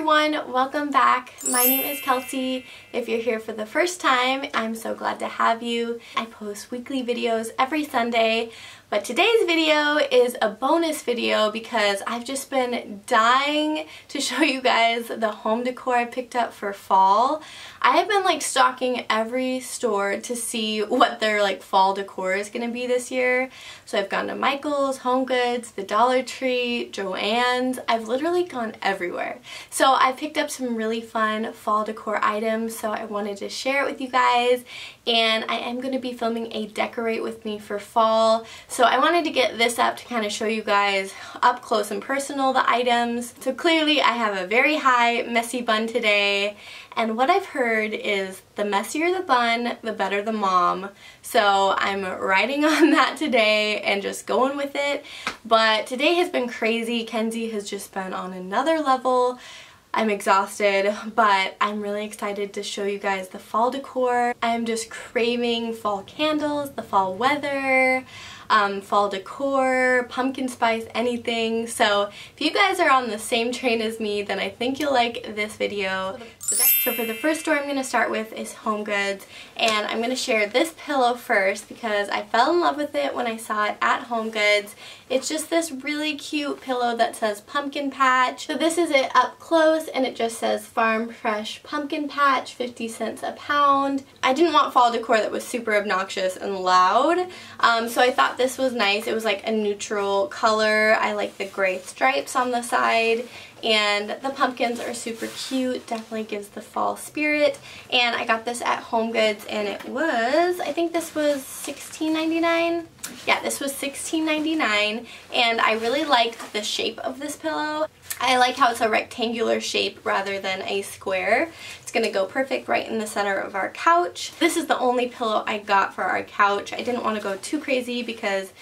everyone, welcome back. My name is Kelsey. If you're here for the first time, I'm so glad to have you. I post weekly videos every Sunday, but today's video is a bonus video because I've just been dying to show you guys the home decor I picked up for fall. I have been like stalking every store to see what their like fall decor is going to be this year. So I've gone to Michael's, Home Goods, the Dollar Tree, Joann's. I've literally gone everywhere. So I picked up some really fun fall decor items so I wanted to share it with you guys and I am going to be filming a decorate with me for fall. So I wanted to get this up to kind of show you guys up close and personal the items. So clearly I have a very high messy bun today and what I've heard is the messier the bun, the better the mom. So I'm riding on that today and just going with it. But today has been crazy. Kenzie has just been on another level. I'm exhausted, but I'm really excited to show you guys the fall decor. I'm just craving fall candles, the fall weather, um, fall decor, pumpkin spice, anything. So if you guys are on the same train as me, then I think you'll like this video. So for the first store I'm going to start with is Home Goods and I'm going to share this pillow first because I fell in love with it when I saw it at Home Goods. It's just this really cute pillow that says pumpkin patch. So this is it up close and it just says farm fresh pumpkin patch 50 cents a pound. I didn't want fall decor that was super obnoxious and loud um, so I thought this was nice. It was like a neutral color. I like the gray stripes on the side and the pumpkins are super cute. Definitely gives the fall spirit. And I got this at Home Goods and it was I think this was $16.99 yeah this was $16.99 and I really liked the shape of this pillow. I like how it's a rectangular shape rather than a square. It's gonna go perfect right in the center of our couch. This is the only pillow I got for our couch. I didn't want to go too crazy because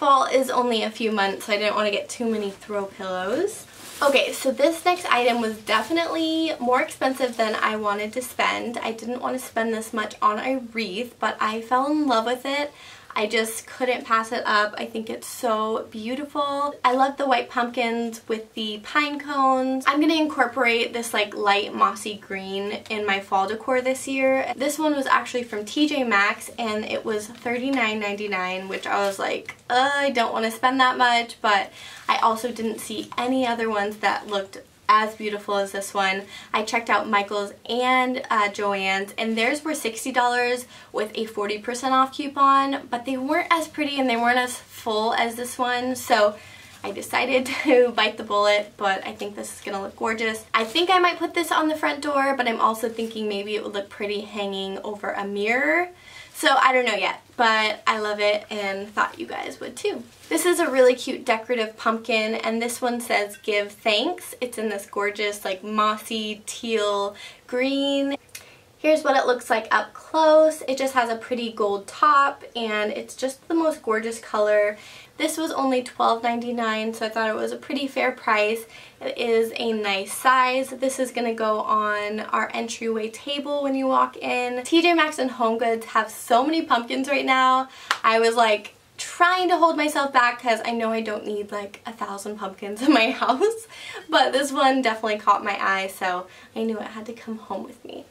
fall is only a few months so I didn't want to get too many throw pillows Okay, so this next item was definitely more expensive than I wanted to spend. I didn't want to spend this much on a wreath, but I fell in love with it. I just couldn't pass it up. I think it's so beautiful. I love the white pumpkins with the pine cones. I'm going to incorporate this like light mossy green in my fall decor this year. This one was actually from TJ Maxx and it was $39.99 which I was like, uh, I don't want to spend that much but I also didn't see any other ones that looked as beautiful as this one. I checked out Michael's and uh, Joann's and theirs were $60 with a 40% off coupon but they weren't as pretty and they weren't as full as this one so I decided to bite the bullet, but I think this is going to look gorgeous. I think I might put this on the front door, but I'm also thinking maybe it would look pretty hanging over a mirror. So I don't know yet, but I love it and thought you guys would too. This is a really cute decorative pumpkin and this one says give thanks. It's in this gorgeous like mossy teal green. Here's what it looks like up close. It just has a pretty gold top and it's just the most gorgeous color. This was only $12.99 so I thought it was a pretty fair price. It is a nice size. This is going to go on our entryway table when you walk in. TJ Maxx and Home Goods have so many pumpkins right now. I was like trying to hold myself back because I know I don't need like a thousand pumpkins in my house but this one definitely caught my eye so I knew it had to come home with me.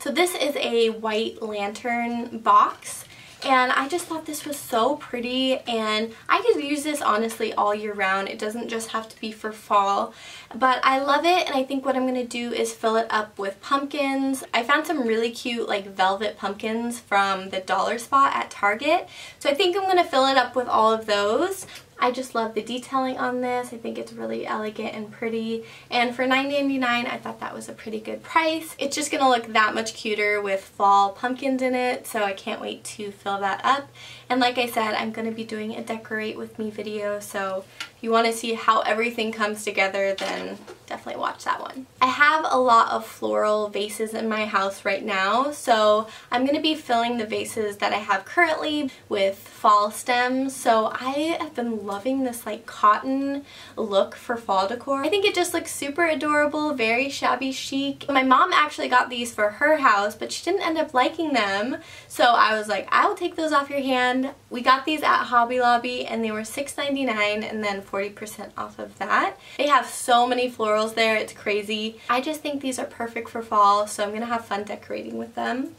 So this is a white lantern box and I just thought this was so pretty and I could use this honestly all year round. It doesn't just have to be for fall but I love it and I think what I'm going to do is fill it up with pumpkins. I found some really cute like velvet pumpkins from the dollar spot at Target so I think I'm going to fill it up with all of those. I just love the detailing on this. I think it's really elegant and pretty. And for $9.99, I thought that was a pretty good price. It's just going to look that much cuter with fall pumpkins in it, so I can't wait to fill that up. And like I said, I'm going to be doing a decorate with me video, so if you want to see how everything comes together, then definitely watch that one. I have a lot of floral vases in my house right now, so I'm going to be filling the vases that I have currently with fall stems. So I have been loving this like cotton look for fall decor. I think it just looks super adorable, very shabby chic. My mom actually got these for her house, but she didn't end up liking them, so I was like, I will take those off your hand. We got these at Hobby Lobby and they were $6.99 and then 40% off of that. They have so many there, it's crazy. I just think these are perfect for fall, so I'm going to have fun decorating with them.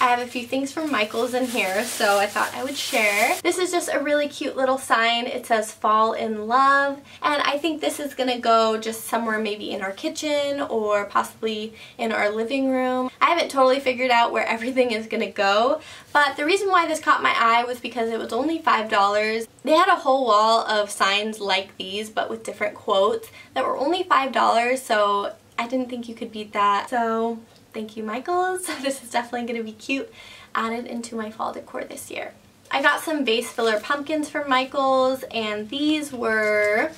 I have a few things from Michaels in here, so I thought I would share. This is just a really cute little sign. It says fall in love, and I think this is gonna go just somewhere maybe in our kitchen or possibly in our living room. I haven't totally figured out where everything is gonna go, but the reason why this caught my eye was because it was only $5. They had a whole wall of signs like these, but with different quotes that were only $5, so I didn't think you could beat that. So thank you Michaels. this is definitely going to be cute added into my fall decor this year. I got some vase filler pumpkins from Michaels and these were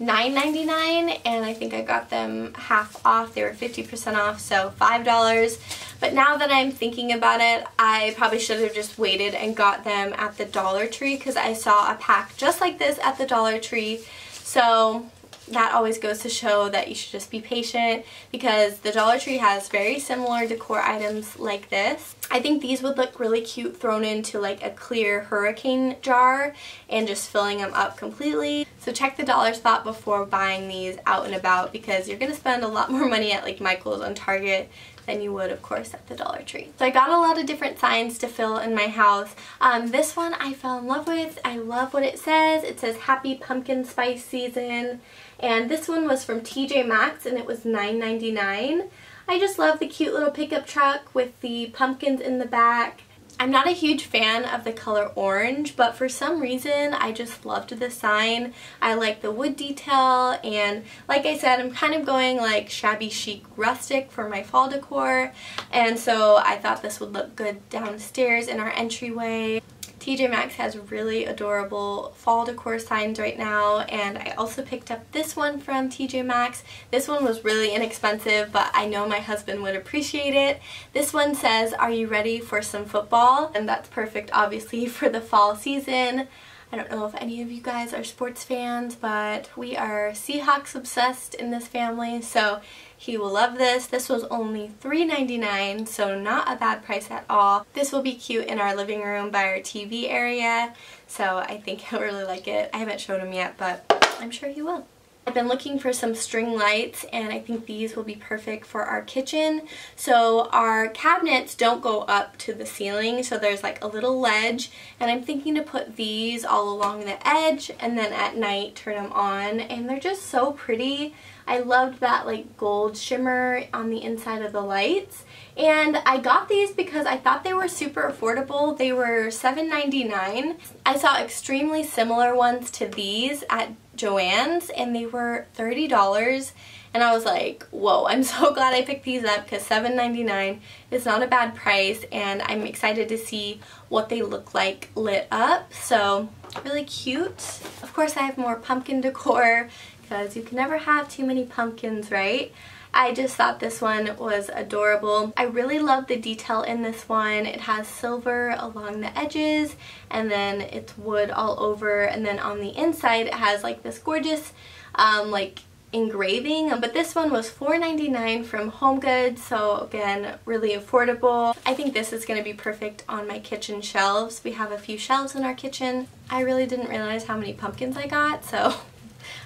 $9.99 and I think I got them half off. They were 50% off, so $5. But now that I'm thinking about it, I probably should have just waited and got them at the Dollar Tree because I saw a pack just like this at the Dollar Tree. So that always goes to show that you should just be patient because the Dollar Tree has very similar decor items like this. I think these would look really cute thrown into like a clear hurricane jar and just filling them up completely. So check the dollar spot before buying these out and about because you're going to spend a lot more money at like Michael's on Target than you would of course at the Dollar Tree. So I got a lot of different signs to fill in my house. Um, this one I fell in love with. I love what it says. It says happy pumpkin spice season and this one was from TJ Maxx and it was $9.99. I just love the cute little pickup truck with the pumpkins in the back. I'm not a huge fan of the color orange, but for some reason I just loved the sign. I like the wood detail and like I said, I'm kind of going like shabby chic rustic for my fall decor and so I thought this would look good downstairs in our entryway. TJ Maxx has really adorable fall decor signs right now and I also picked up this one from TJ Maxx. This one was really inexpensive but I know my husband would appreciate it. This one says are you ready for some football and that's perfect obviously for the fall season. I don't know if any of you guys are sports fans, but we are Seahawks obsessed in this family, so he will love this. This was only $3.99, so not a bad price at all. This will be cute in our living room by our TV area, so I think he'll really like it. I haven't shown him yet, but I'm sure he will. I've been looking for some string lights and I think these will be perfect for our kitchen. So our cabinets don't go up to the ceiling so there's like a little ledge and I'm thinking to put these all along the edge and then at night turn them on and they're just so pretty. I loved that like gold shimmer on the inside of the lights and I got these because I thought they were super affordable. They were $7.99. I saw extremely similar ones to these at Joann's and they were $30 and I was like, whoa, I'm so glad I picked these up because $7.99 is not a bad price and I'm excited to see what they look like lit up. So really cute. Of course I have more pumpkin decor because you can never have too many pumpkins, right? I just thought this one was adorable. I really love the detail in this one. It has silver along the edges and then it's wood all over and then on the inside it has like this gorgeous um, like engraving but this one was $4.99 from Home Goods so again really affordable. I think this is going to be perfect on my kitchen shelves. We have a few shelves in our kitchen. I really didn't realize how many pumpkins I got so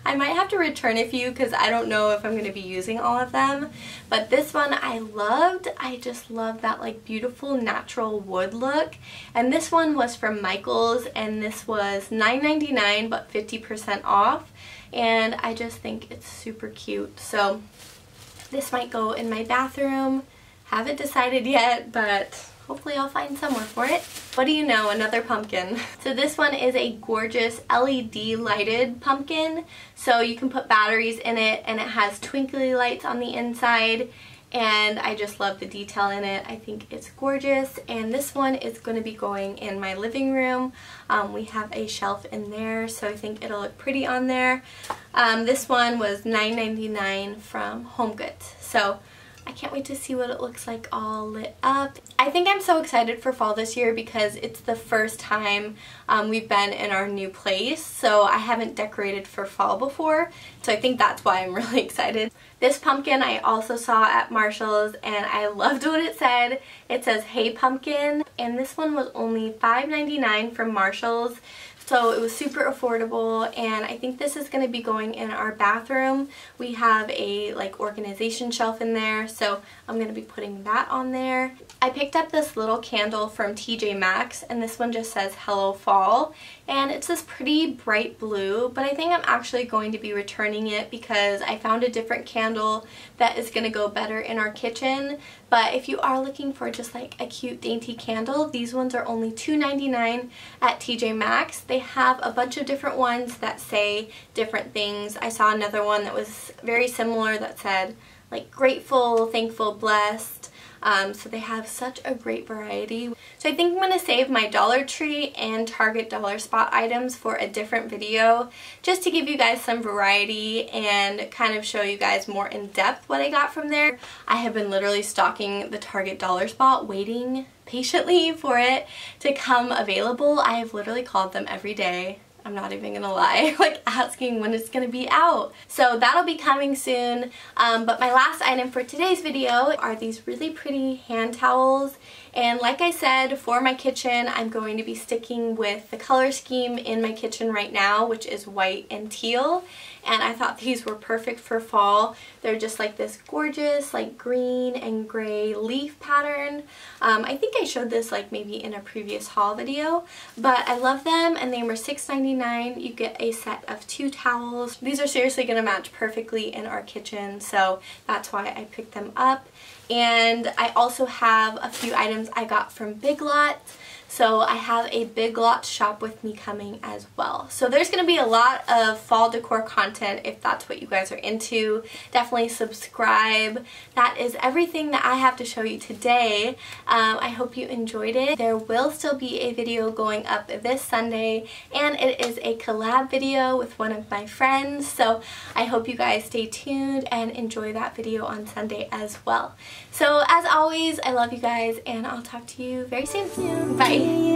I might have to return a few because I don't know if I'm going to be using all of them. But this one I loved. I just love that like beautiful natural wood look. And this one was from Michaels and this was $9.99 but 50% off. And I just think it's super cute. So this might go in my bathroom. Haven't decided yet, but Hopefully I'll find somewhere for it. What do you know, another pumpkin. So this one is a gorgeous LED lighted pumpkin. So you can put batteries in it and it has twinkly lights on the inside and I just love the detail in it. I think it's gorgeous and this one is going to be going in my living room. Um, we have a shelf in there so I think it'll look pretty on there. Um, this one was $9.99 from HomeGoods. So I can't wait to see what it looks like all lit up. I think I'm so excited for fall this year because it's the first time um, we've been in our new place so I haven't decorated for fall before so I think that's why I'm really excited. This pumpkin I also saw at Marshall's and I loved what it said. It says hey pumpkin and this one was only $5.99 from Marshall's So it was super affordable and I think this is going to be going in our bathroom. We have a like organization shelf in there so I'm going to be putting that on there. I picked up this little candle from TJ Maxx and this one just says Hello Fall and it's this pretty bright blue but I think I'm actually going to be returning it because I found a different candle that is going to go better in our kitchen but if you are looking for just like a cute dainty candle these ones are only $2.99 at TJ Maxx. They have a bunch of different ones that say different things. I saw another one that was very similar that said like grateful, thankful, blessed um, so they have such a great variety. So I think I'm going to save my Dollar Tree and Target Dollar Spot items for a different video just to give you guys some variety and kind of show you guys more in depth what I got from there. I have been literally stalking the Target Dollar Spot waiting patiently for it to come available. I have literally called them every day I'm not even gonna lie, like asking when it's gonna be out. So that'll be coming soon. Um, but my last item for today's video are these really pretty hand towels. And like I said, for my kitchen, I'm going to be sticking with the color scheme in my kitchen right now, which is white and teal and I thought these were perfect for fall. They're just like this gorgeous like green and gray leaf pattern. Um, I think I showed this like maybe in a previous haul video, but I love them and they were $6.99. You get a set of two towels. These are seriously going to match perfectly in our kitchen, so that's why I picked them up. And I also have a few items I got from Big Lots. So I have a Big Lots shop with me coming as well. So there's going to be a lot of fall decor content if that's what you guys are into. Definitely subscribe. That is everything that I have to show you today. Um, I hope you enjoyed it. There will still be a video going up this Sunday and it is a collab video with one of my friends. So I hope you guys stay tuned and enjoy that video on Sunday as well. So as always, I love you guys and I'll talk to you very soon. Bye.